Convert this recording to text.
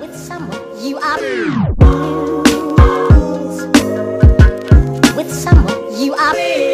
with someone. You are with someone. You are